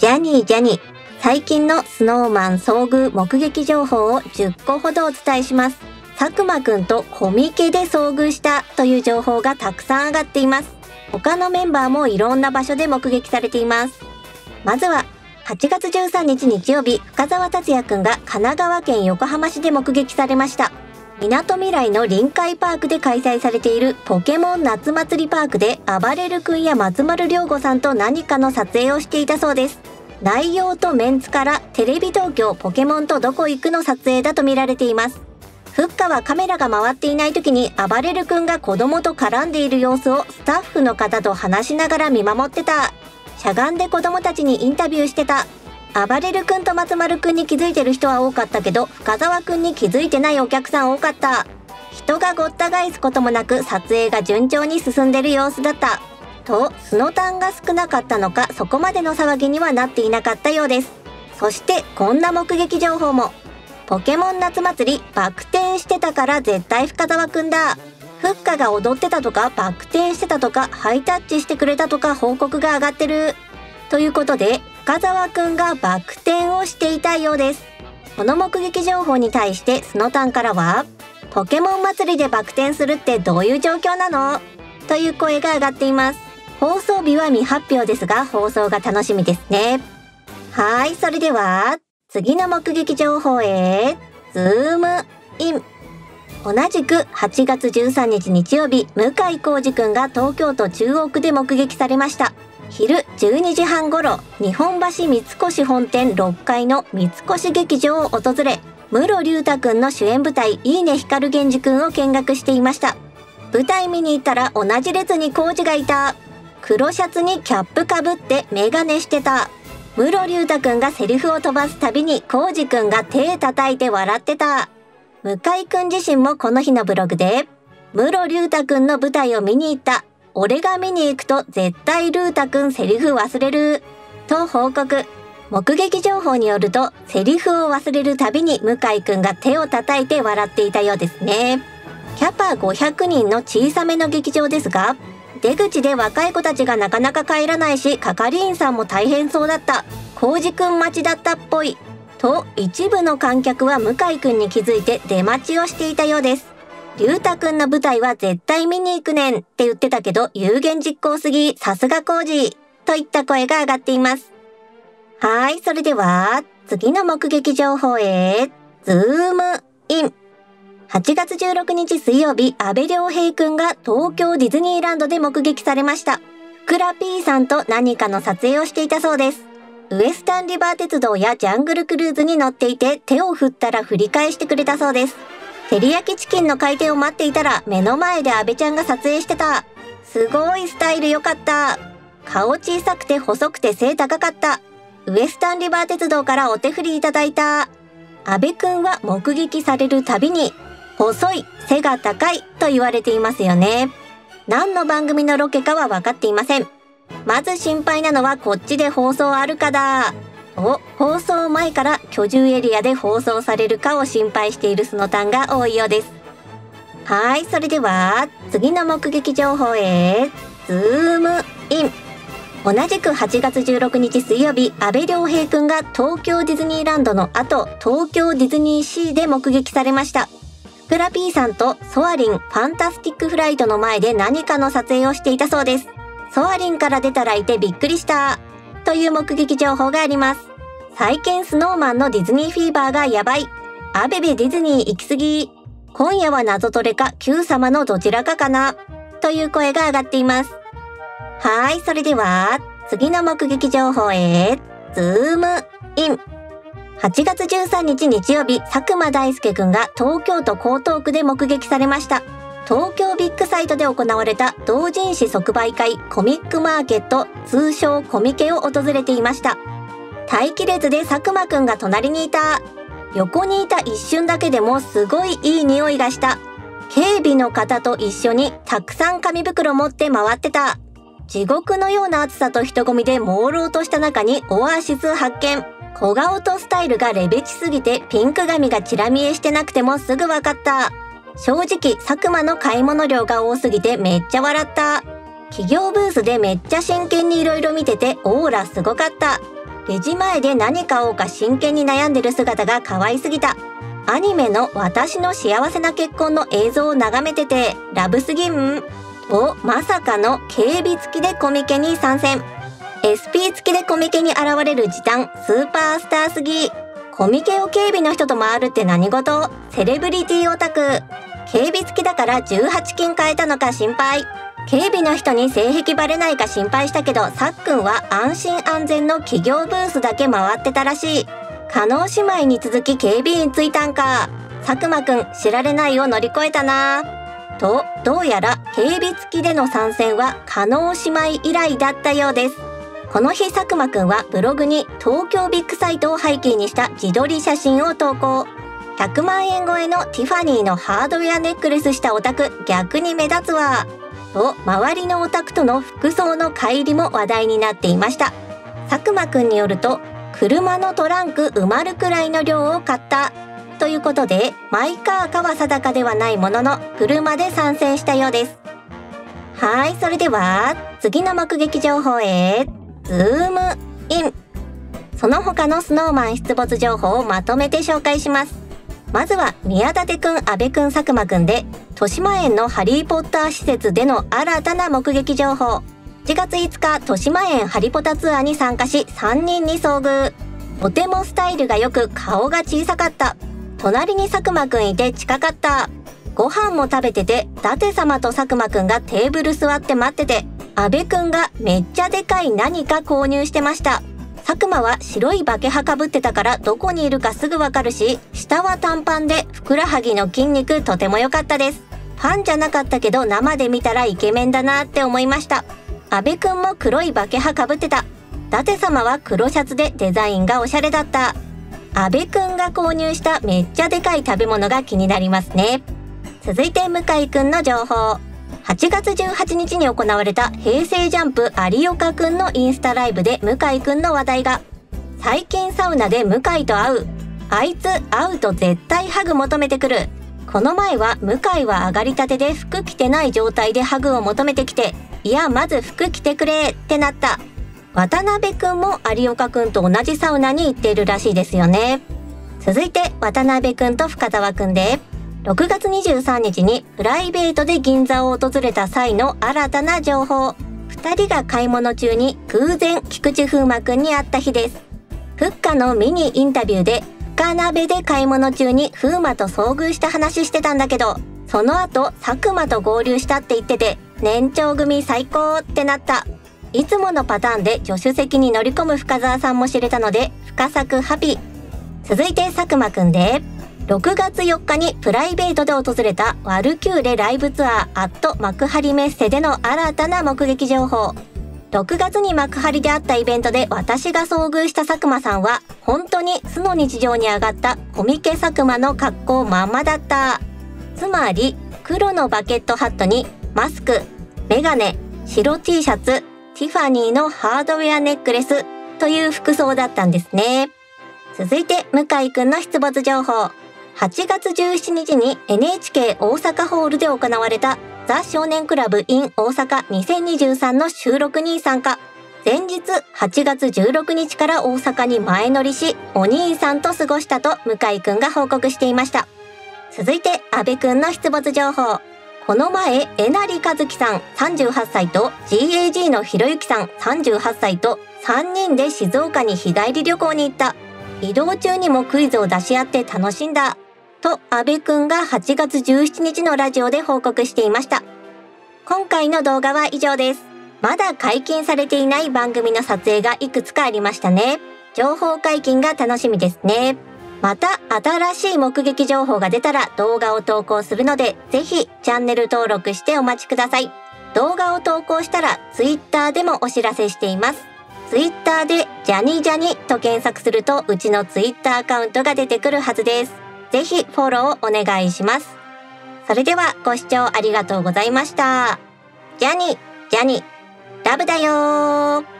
ジャニージャニー。最近のスノーマン遭遇目撃情報を10個ほどお伝えします。佐久間くんとコミケで遭遇したという情報がたくさん上がっています。他のメンバーもいろんな場所で目撃されています。まずは、8月13日日曜日、深澤達也くんが神奈川県横浜市で目撃されました。みなとみらいの臨海パークで開催されているポケモン夏祭りパークで暴れる君や松丸亮吾さんと何かの撮影をしていたそうです。内容とメンツからテレビ東京ポケモンとどこ行くの撮影だと見られています。フッカはカメラが回っていない時に暴れる君が子供と絡んでいる様子をスタッフの方と話しながら見守ってた。しゃがんで子供たちにインタビューしてた。暴れる君と松丸君に気づいてる人は多かったけど、深澤君に気づいてないお客さん多かった。人がごった返すこともなく撮影が順調に進んでる様子だった。と、スノタンが少なかったのか、そこまでの騒ぎにはなっていなかったようです。そして、こんな目撃情報も。ポケモン夏祭り、バク転してたから絶対深澤くんだ。フッカが踊ってたとか、バク転してたとか、ハイタッチしてくれたとか報告が上がってる。ということで、深澤くんがバク転をしていたようです。この目撃情報に対してスノタンからは、ポケモン祭りでバク転するってどういう状況なの？という声が上がっています。放送日は未発表ですが、放送が楽しみですね。はい、それでは、次の目撃情報へ、ズームイン。同じく8月13日日曜日、向井康二くんが東京都中央区で目撃されました。昼12時半頃、日本橋三越本店6階の三越劇場を訪れ、室龍太くんの主演舞台、いいね光源氏くんを見学していました。舞台見に行ったら同じ列に浩二がいた。黒シャツにキャップかぶってメガネしてた。室龍太くんがセリフを飛ばすたびに浩二くんが手叩いて笑ってた。向井くん自身もこの日のブログで、室龍太くんの舞台を見に行った。俺が見に行くと絶対ルータくんセリフ忘れる。と報告。目撃情報によると、セリフを忘れるたびに向井くんが手を叩いて笑っていたようですね。キャパ500人の小さめの劇場ですが、出口で若い子たちがなかなか帰らないし、係員さんも大変そうだった。浩二くん待ちだったっぽい。と、一部の観客は向井くんに気づいて出待ちをしていたようです。龍太くんの舞台は絶対見に行くねんって言ってたけど有言実行すぎ、さすが工事といった声が上がっています。はい、それでは次の目撃情報へ、ズームイン。8月16日水曜日、阿部亮平くんが東京ディズニーランドで目撃されました。ふくら P さんと何かの撮影をしていたそうです。ウエスタンリバー鉄道やジャングルクルーズに乗っていて手を振ったら振り返してくれたそうです。照り焼きチキンの開店を待っていたら目の前で阿部ちゃんが撮影してた。すごいスタイル良かった。顔小さくて細くて背高かった。ウエスタンリバー鉄道からお手振りいただいた。阿部くんは目撃されるたびに、細い、背が高いと言われていますよね。何の番組のロケかは分かっていません。まず心配なのはこっちで放送あるかだ。を放送前から居住エリアで放送されるかを心配しているスノタンが多いようです。はい、それでは次の目撃情報へ、ズームイン。同じく8月16日水曜日、阿部亮平くんが東京ディズニーランドの後、東京ディズニーシーで目撃されました。ふくら P さんとソアリンファンタスティックフライトの前で何かの撮影をしていたそうです。ソアリンから出たらいてびっくりした。という目撃情報があります。最近スノーマンのディズニーフィーバーがやばい。阿部ちゃんディズニー行き過ぎ。今夜は謎トレか Q 様のどちらかかな。という声が上がっています。はい、それでは、次の目撃情報へ、ズームイン。8月13日日曜日、佐久間大介くんが東京都江東区で目撃されました。東京ビッグサイトで行われた同人誌即売会コミックマーケット通称コミケを訪れていました。待機列で佐久間くんが隣にいた。横にいた一瞬だけでもすごいいい匂いがした。警備の方と一緒にたくさん紙袋持って回ってた。地獄のような暑さと人混みで朦朧とした中にオアシス発見。小顔とスタイルがレベチすぎてピンク髪がチラ見えしてなくてもすぐわかった。正直佐久間の買い物量が多すぎてめっちゃ笑った。企業ブースでめっちゃ真剣に色々見ててオーラすごかった。レジ前で何買おうか真剣に悩んでる姿が可愛すぎた。アニメの私の幸せな結婚の映像を眺めててラブすぎん？とまさかの警備付きでコミケに参戦。SP 付きでコミケに現れる時短スーパースターすぎ。コミケを警備の人と回るって何事？セレブリティオタク。警備付きだから18金買えたのか心配。警備の人に性癖バレないか心配したけど、さっくんは安心安全の企業ブースだけ回ってたらしい。加納姉妹に続き警備員ついたんか。佐久間くん、知られないを乗り越えたな。と、どうやら警備付きでの参戦は加納姉妹以来だったようです。この日佐久間くんはブログに東京ビッグサイトを背景にした自撮り写真を投稿。100万円超えのティファニーのハードウェアネックレスしたオタク逆に目立つわ。と周りのオタクとの服装の乖離も話題になっていました。佐久間くんによると車のトランク埋まるくらいの量を買ったということでマイカーかは定かではないものの車で参戦したようです。はいそれでは次の目撃情報へズームイン。その他のスノーマン出没情報をまとめて紹介します。まずは宮舘くん、阿部くん、佐久間くんで豊島園のハリーポッター施設での新たな目撃情報。1月5日豊島園ハリポタツアーに参加し3人に遭遇。とてもスタイルが良く顔が小さかった。隣に佐久間くんいて近かった。ご飯も食べてて伊達様と佐久間くんがテーブル座って待ってて阿部くんがめっちゃでかい何か購入してました。佐久間は白いバケハかぶってたからどこにいるかすぐわかるし下は短パンでふくらはぎの筋肉とても良かったです。ファンじゃなかったけど生で見たらイケメンだなって思いました。阿部くんも黒いバケハかぶってた。伊達様は黒シャツでデザインがおしゃれだった。阿部くんが購入しためっちゃでかい食べ物が気になりますね。続いて向井くんの情報。8月18日に行われた平成ジャンプ有岡くんのインスタライブで向井くんの話題が。最近サウナで向井と会う。あいつ会うと絶対ハグ求めてくる。この前は向井は上がりたてで服着てない状態でハグを求めてきて、いや、まず服着てくれってなった。渡辺くんも有岡くんと同じサウナに行っているらしいですよね。続いて渡辺くんと深澤くんで、6月23日にプライベートで銀座を訪れた際の新たな情報。二人が買い物中に偶然菊池風磨くんに会った日です。ふっかのミニインタビューで深鍋で買い物中に風磨と遭遇した話してたんだけど、その後佐久間と合流したって言ってて、年長組最高ってなった。いつものパターンで助手席に乗り込む深澤さんも知れたので、深作ハピ。続いて佐久間くんで、6月4日にプライベートで訪れたワルキューレライブツアーアット幕張メッセでの新たな目撃情報。6月に幕張であったイベントで私が遭遇した佐久間さんは本当に素の日常に上がったコミケ佐久間の格好まんまだった。つまり黒のバケットハットにマスクメガネ白 T シャツティファニーのハードウェアネックレスという服装だったんですね。続いて向井くんの出没情報。8月17日に NHK 大阪ホールで行われたザ少年クラブ in 大阪2023の収録に参加。前日8月16日から大阪に前乗りし、お兄さんと過ごしたと向井くんが報告していました。続いて、安部くんの出没情報。この前、えなりかずきさん38歳と GAG のひろゆきさん38歳と3人で静岡に日帰り旅行に行った。移動中にもクイズを出し合って楽しんだ。と安部くんが8月17日のラジオで報告していました。今回の動画は以上です。まだ解禁されていない番組の撮影がいくつかありましたね。情報解禁が楽しみですね。また新しい目撃情報が出たら動画を投稿するので、ぜひチャンネル登録してお待ちください。動画を投稿したら Twitter でもお知らせしています。Twitter でジャニジャニと検索するとうちの Twitter アカウントが出てくるはずです。ぜひフォローをお願いします。それではご視聴ありがとうございました。ジャニ、ジャニ、ラブだよー